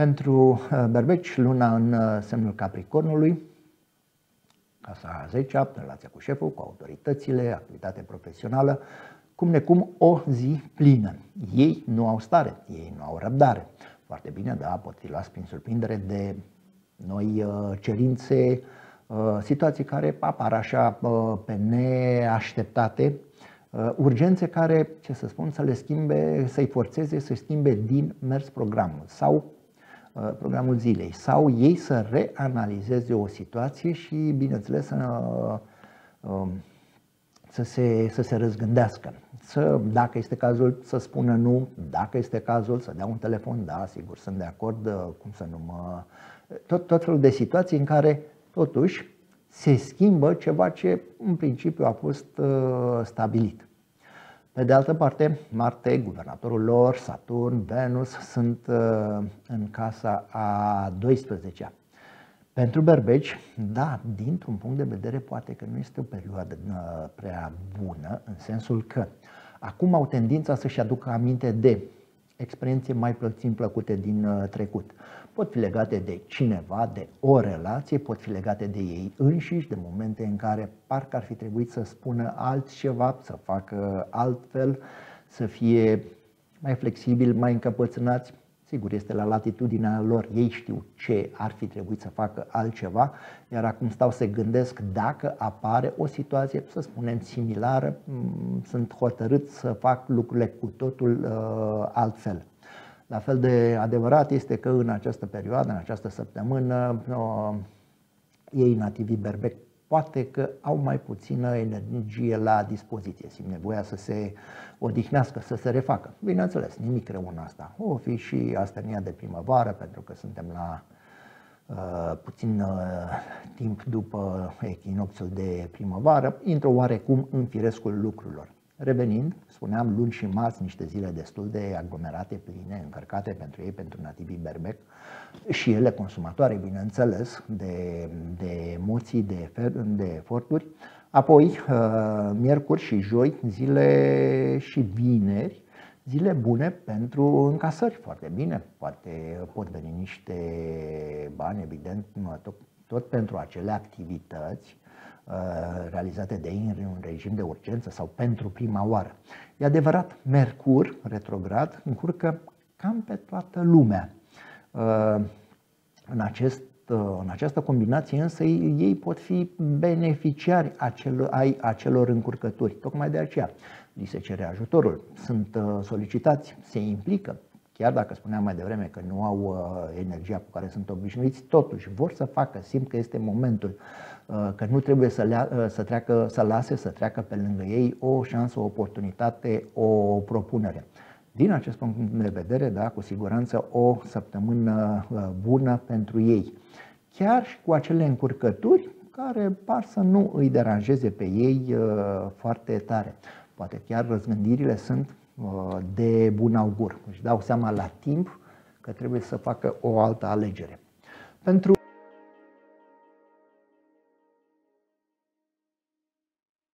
Pentru berbeci, luna în semnul Capricornului, casa a 10 relația cu șeful, cu autoritățile, activitate profesională, cum necum o zi plină. Ei nu au stare, ei nu au răbdare. Foarte bine, da, pot fi luați prin surprindere de noi cerințe, situații care apar așa pe neașteptate, urgențe care, ce să spun, să le schimbe, să-i forțeze să schimbe din mers programul sau Uh, programul zilei sau ei să reanalizeze o situație și, bineînțeles, să, um, să, se, să se răzgândească. Să, dacă este cazul, să spună nu, dacă este cazul, să dea un telefon, da, sigur, sunt de acord, uh, cum să nu mă... Tot, tot felul de situații în care, totuși, se schimbă ceva ce, în principiu, a fost uh, stabilit. Pe de altă parte, Marte, guvernatorul lor, Saturn, Venus sunt uh, în casa a 12-a. Pentru berbeci, da, dintr-un punct de vedere poate că nu este o perioadă uh, prea bună, în sensul că acum au tendința să-și aducă aminte de experiențe mai puțin plăcute din uh, trecut. Pot fi legate de cineva, de o relație, pot fi legate de ei înșiși, de momente în care parcă ar fi trebuit să spună altceva, să facă altfel, să fie mai flexibil, mai încăpățânați. Sigur, este la latitudinea lor, ei știu ce ar fi trebuit să facă altceva, iar acum stau să gândesc dacă apare o situație, să spunem, similară, mm, sunt hotărât să fac lucrurile cu totul uh, altfel. La fel de adevărat este că în această perioadă, în această săptămână, uh, ei nativi berbec poate că au mai puțină energie la dispoziție, simt nevoia să se odihnească, să se refacă. Bineînțeles, nimic rău în asta. O fi și astănia de primăvară, pentru că suntem la uh, puțin uh, timp după echinocțiul de primăvară, intră oarecum în firescul lucrurilor. Revenind, spuneam, luni și marți, niște zile destul de aglomerate, pline, încărcate pentru ei, pentru nativii berbec și ele consumatoare, bineînțeles, de, de emoții, de, de eforturi. Apoi, uh, miercuri și joi, zile și vineri, zile bune pentru încasări, foarte bine. Poate pot veni niște bani, evident, tot, tot pentru acele activități Uh, realizate de ei în un regim de urgență sau pentru prima oară. E adevărat, Mercur, retrograd, încurcă cam pe toată lumea. Uh, în, acest, uh, în această combinație însă ei pot fi beneficiari acel, ai acelor încurcături. Tocmai de aceea li se cere ajutorul, sunt solicitați, se implică, chiar dacă spuneam mai devreme că nu au uh, energia cu care sunt obișnuiți, totuși vor să facă, simt că este momentul, uh, că nu trebuie să, lea, uh, să, treacă, să lase să treacă pe lângă ei o șansă, o oportunitate, o propunere. Din acest punct de vedere, da, cu siguranță o săptămână bună pentru ei. Chiar și cu acele încurcături care par să nu îi deranjeze pe ei foarte tare. Poate chiar răzgândirile sunt Uh, de bun augur. Își dau seama la timp că trebuie să facă o altă alegere. Pentru